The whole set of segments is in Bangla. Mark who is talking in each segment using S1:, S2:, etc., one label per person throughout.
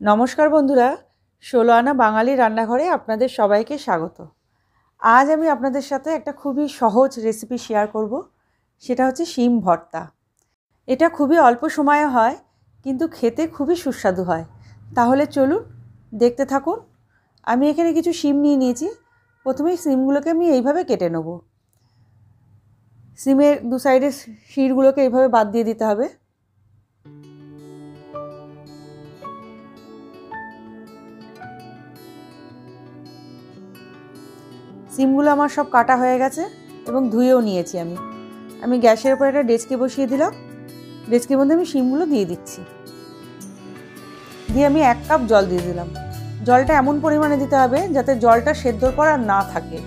S1: নমস্কার বন্ধুরা ষোলো আনা বাঙালি রান্নাঘরে আপনাদের সবাইকে স্বাগত। আজ আমি আপনাদের সাথে একটা খুবই সহজ রেসিপি শেয়ার করব, সেটা হচ্ছে শিম ভর্তা। এটা খুবই অল্প সময়ে হয়, কিন্তু খেতে খুবই সুস্বাদু হয়। তাহলে চলুন, দেখতে থাকুন। আমি এখানে কিছু শিম নিয়ে নিয়েছি। প্রথমেই শিমগুলোকে আমি এইভাবে কেটে নেব। সিমের দু সাইডের শিরগুলোকে এইভাবে বাদ দিয়ে দিতে হবে। সিমগুলো আমার সব কাটা হয়ে গেছে এবং ধুয়েও নিয়েছি আমি। আমি গ্যাসের উপর একটা ডেচকে বসিয়ে দিলাম। ডেচকের মধ্যে আমি সিমগুলো দিয়ে দিচ্ছি। দিয়ে আমি এক কাপ জল দিয়ে দিলাম। জলটা এমন পরিমাণে দিতে হবে যাতে জলটা সেদ্ধ করা না থাকে।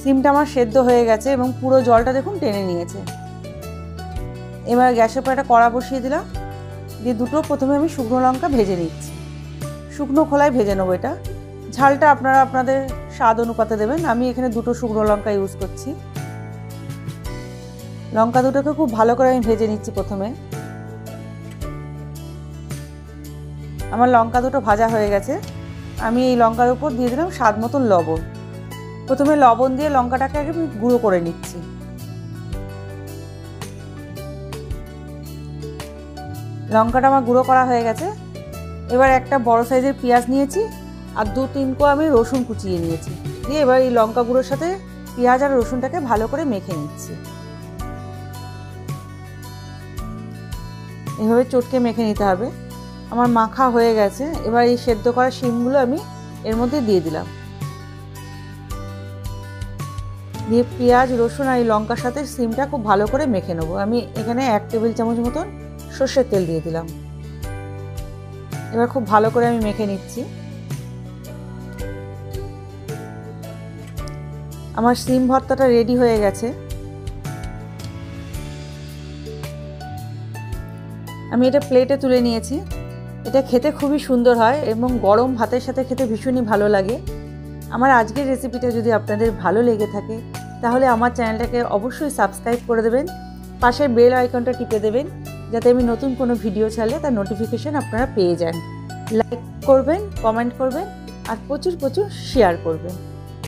S1: সিমটা আমার সেদ্ধ হয়ে গেছে এবং পুরো জলটা দেখুন টেনে নিয়েছে। এবার গ্যাসের উপর একটা কড়া বসিয়ে দিলাম। দিয়ে দুটো প্রথমে আমি শুকনো লঙ্কা ভেজে নিচ্ছি। শুকনো খোলায় ভেজে নেব এটা। ঝালটা আপনারা আপনাদের স্বাদ অনুপাতে দেবেন। আমি এখানে দুটো শুকনো লঙ্কা ইউজ করছি। লঙ্কা দুটোকে খুব ভালো করে আমি ভেজে নিচ্ছি প্রথমে। আমার লঙ্কা দুটো ভাজা হয়ে গেছে। আমি এই লঙ্কার উপর দিয়ে দিলাম স্বাদ মতন লবণ। প্রথমে লবণ দিয়ে লঙ্কাটাকে আগে গুঁড়ো করে নিচ্ছি। লঙ্কাটা আমার গুঁড়ো করা হয়ে গেছে। এবার একটা বড় সাইজের পেঁয়াজ নিয়েছি। আর দু তিন কো আমি রসুন কুচিয়ে নিয়েছি। দিয়ে এবার এই লঙ্কা গুঁড়োর সাথে পেঁয়াজ আর রসুনটাকে ভালো করে মেখে নিচ্ছি। এভাবে চটকে মেখে নিতে হবে। আমার মাখা হয়ে গেছে। এবার এই সেদ্ধ করা শিমগুলো আমি এর মধ্যে দিয়ে দিলাম। দিয়ে পেঁয়াজ, রসুন আর এই লঙ্কার সাথে সিমটা খুব ভালো করে মেখে নেব। আমি এখানে এক টেবিল চামচ মতন সর্ষের তেল দিয়ে দিলাম। এবার খুব ভালো করে আমি মেখে নিচ্ছি। আমার সিম ভর্তাটা রেডি হয়ে গেছে। আমি এটা প্লেটে তুলে নিয়েছি। এটা খেতে খুবই সুন্দর হয় এবং গরম ভাতের সাথে খেতে ভীষণই ভালো লাগে। আমার আজকের রেসিপিটা যদি আপনাদের ভালো লেগে থাকে, তাহলে আমার চ্যানেলটাকে অবশ্যই সাবস্ক্রাইব করে দেবেন। পাশের বেল আইকনটা টিপে দেবেন, যাতে আমি নতুন কোনো ভিডিও ছাড়লে তার নোটিফিকেশান আপনারা পেয়ে যান। লাইক করবেন কমেন্ট করবেন, আর প্রচুর প্রচুর শেয়ার করবেন।